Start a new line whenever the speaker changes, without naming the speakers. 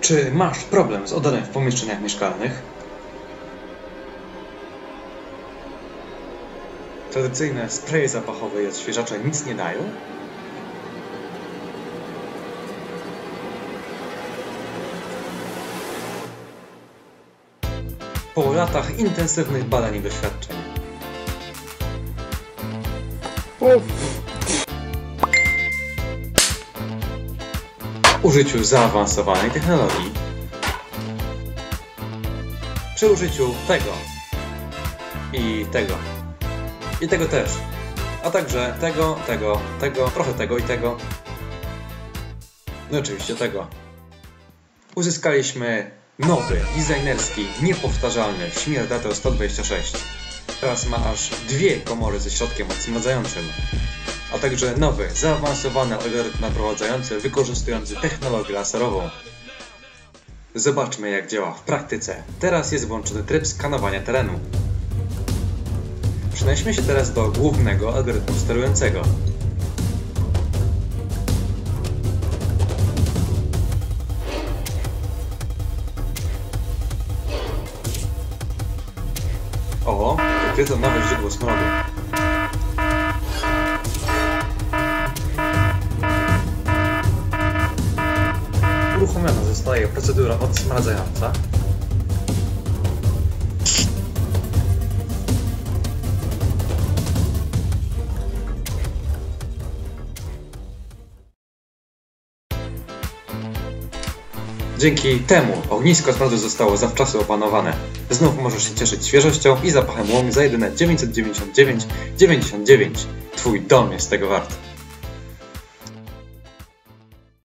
Czy masz problem z odorem w pomieszczeniach mieszkalnych? Tradycyjne spreje zapachowe i odświeżacze nic nie dają? Po latach intensywnych badań i doświadczeń użyciu zaawansowanej technologii, przy użyciu tego i tego. I tego też, a także tego, tego, tego, trochę tego i tego, no oczywiście tego. Uzyskaliśmy nowy, designerski, niepowtarzalny śmierdatel 126. Teraz ma aż dwie komory ze środkiem odsmradzającym a także nowy, zaawansowany algorytm naprowadzający wykorzystujący technologię laserową. Zobaczmy jak działa w praktyce. Teraz jest włączony tryb skanowania terenu. Przenieśmy się teraz do głównego algorytmu sterującego. O, wykryto nowe źródło smrodu. Zostaje procedura odsmradzająca. Dzięki temu ognisko smrodu zostało zawczasu opanowane. Znów możesz się cieszyć świeżością i zapachem łomu za jedyne 999,99. Twój dom jest tego wart.